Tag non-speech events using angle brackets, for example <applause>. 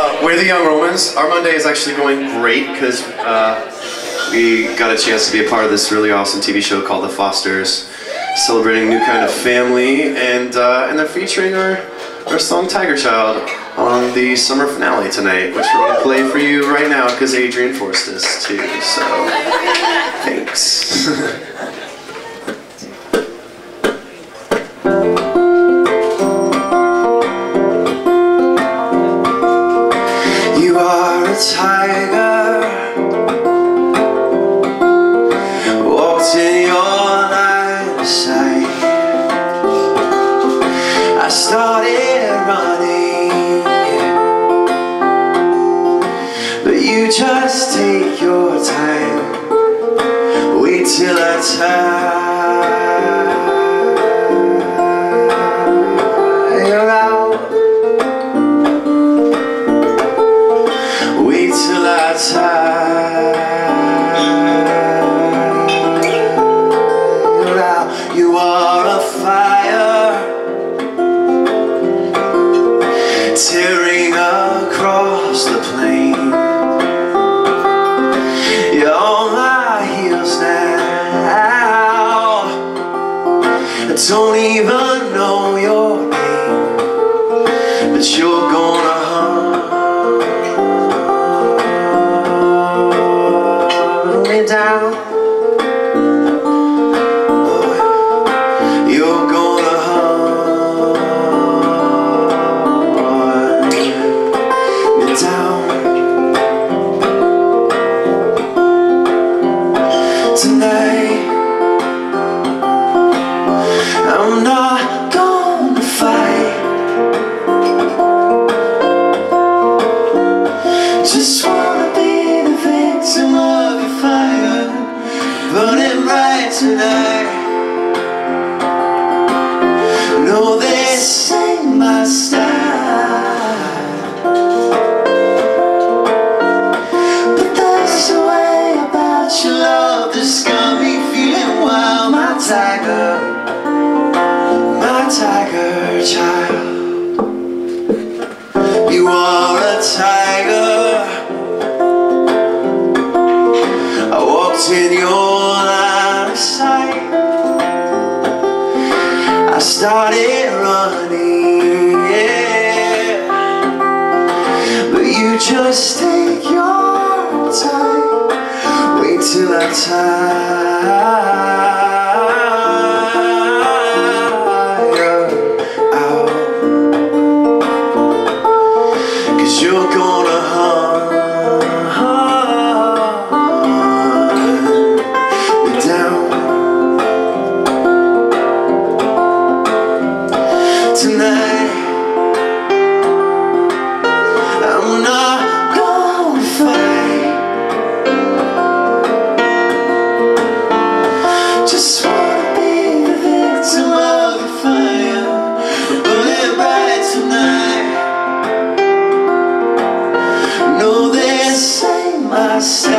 Uh, we're the Young Romans. Our Monday is actually going great because uh, we got a chance to be a part of this really awesome TV show called The Fosters, celebrating new kind of family, and uh, and they're featuring our our song Tiger Child on the summer finale tonight, which we're gonna play for you right now because Adrian forced us to. So thanks. <laughs> just take your time. Wait till I tire don't even know tonight. No, ain't my style, but there's a way about your love that's got me feeling wild, my tiger, my tiger child. You are a tiger. I walked in your started running, yeah. But you just take your time. Wait till I tire out. Cause you're gonna hunt myself